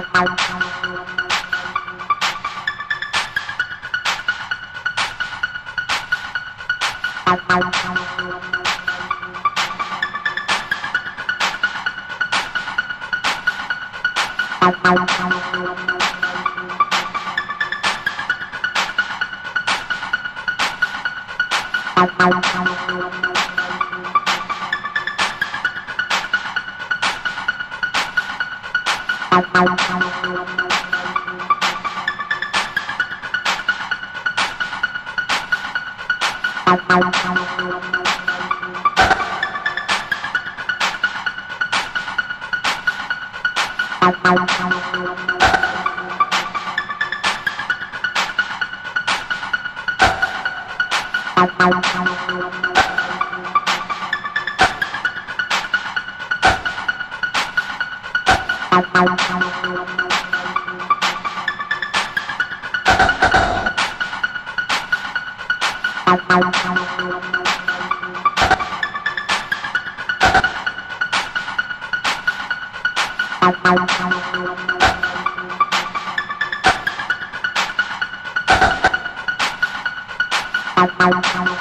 Bye. Thank you.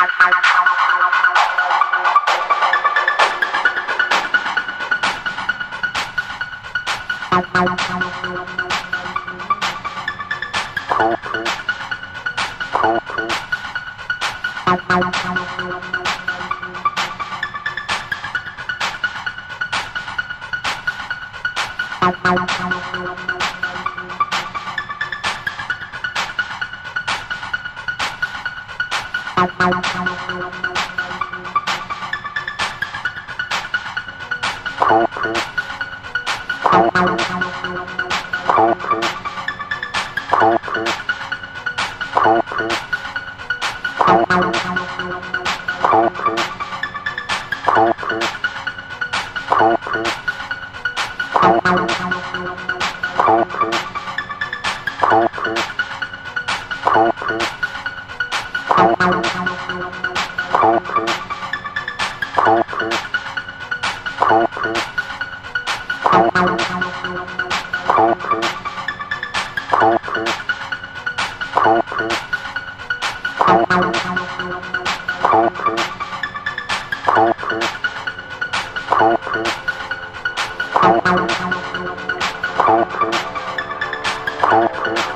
cool. Cool, Thank cool, cool.